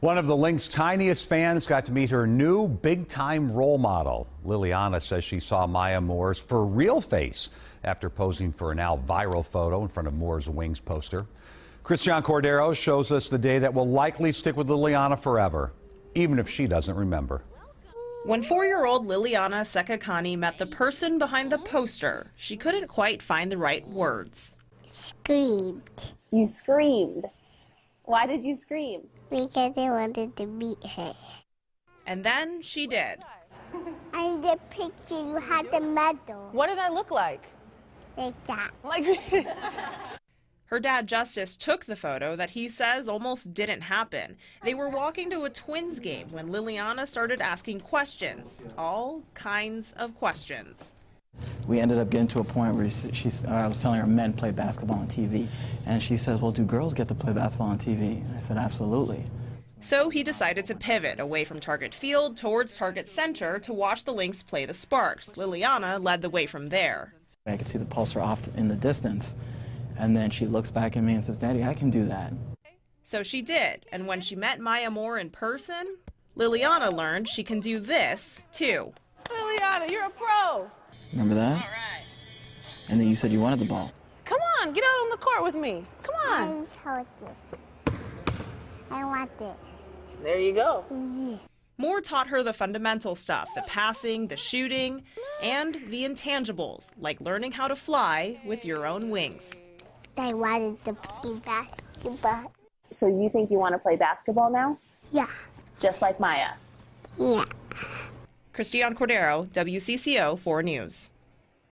One of the Lynx tiniest fans got to meet her new big time role model. Liliana says she saw Maya Moore's for real face after posing for a now viral photo in front of Moore's Wings poster. Christiane Cordero shows us the day that will likely stick with Liliana forever, even if she doesn't remember. When four-year-old Liliana Sekakani met the person behind the poster, she couldn't quite find the right words. Screamed. You screamed. Why did you scream? Because I wanted to meet her. And then she did. In the picture, you had the medal. What did I look like? Like that. Like Her dad, Justice, took the photo that he says almost didn't happen. They were walking to a Twins game when Liliana started asking questions, all kinds of questions. We ended up getting to a point where she, she, uh, I was telling her men play basketball on TV. And she says, Well, do girls get to play basketball on TV? And I said, Absolutely. So he decided to pivot away from Target Field towards Target Center to watch the Lynx play the Sparks. Liliana led the way from there. I could see the pulsar off in the distance. And then she looks back at me and says, Daddy, I can do that. So she did, and when she met Maya Moore in person, Liliana learned she can do this too. Liliana, you're a pro. Remember that? And then you said you wanted the ball. Come on, get out on the court with me. Come I on. just hold it. I want it. There you go. Easy. Moore taught her the fundamental stuff the passing, the shooting, and the intangibles, like learning how to fly with your own wings. I wanted to play basketball. So you think you want to play basketball now? Yeah. Just like Maya? Yeah. Christiane Cordero, WCCO 4 News.